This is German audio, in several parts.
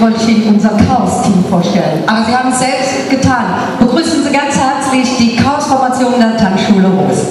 wollte ich Ihnen unser Chaos-Team vorstellen. Aber Sie haben es selbst getan. Begrüßen Sie ganz herzlich die Chaos-Formation der Tanzschule Roos.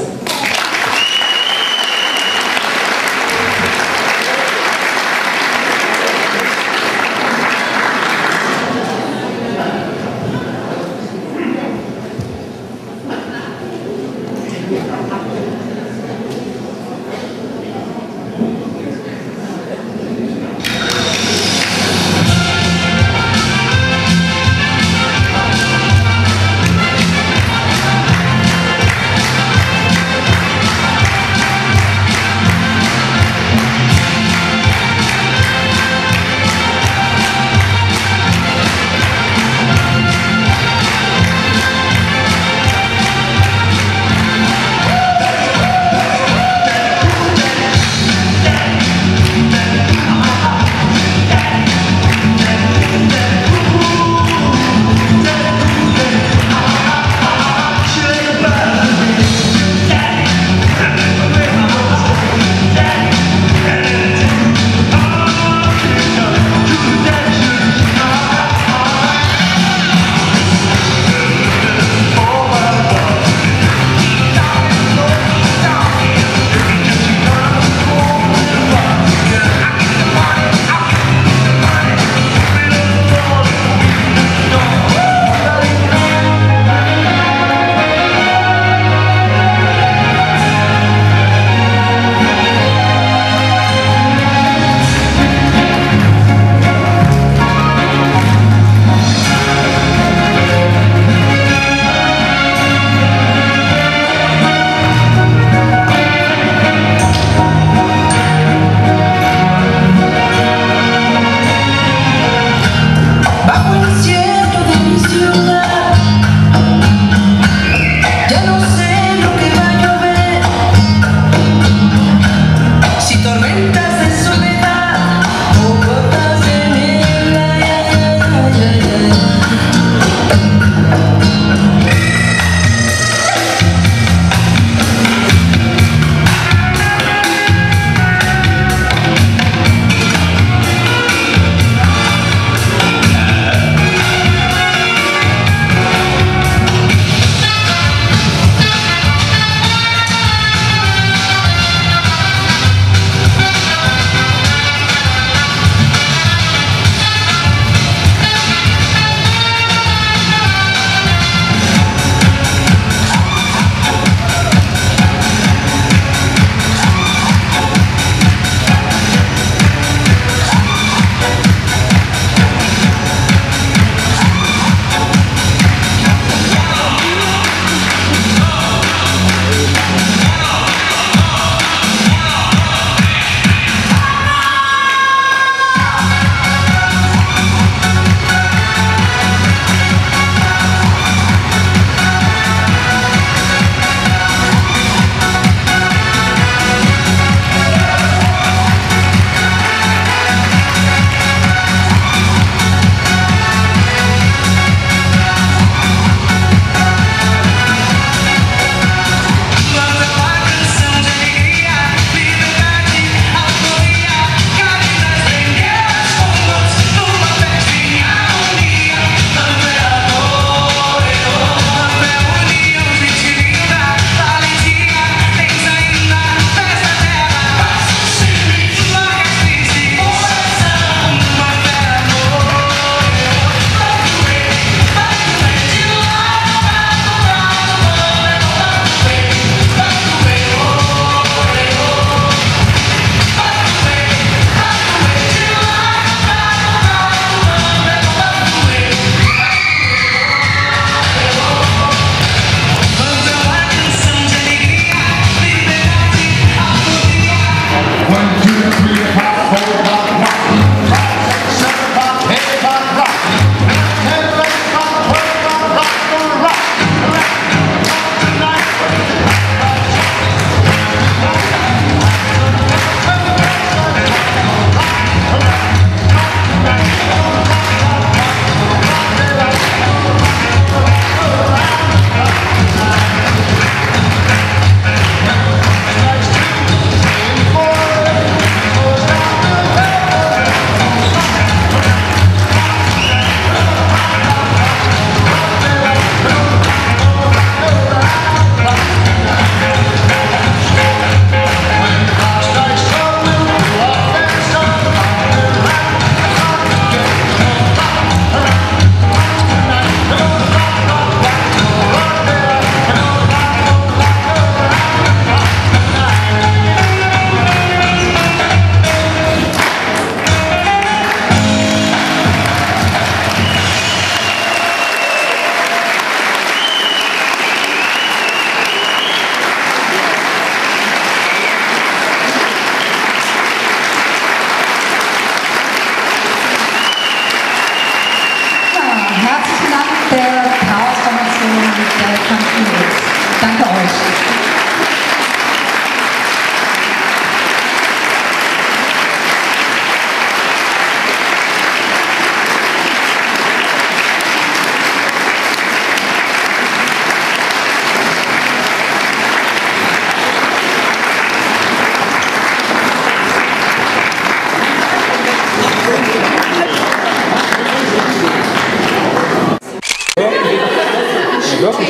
Wirklich.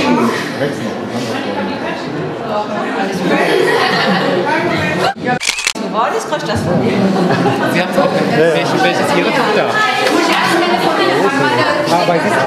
Rechts noch. Das kostet das von dir. Sie haben es auch. Welches Ihre Tochter? Aber es ist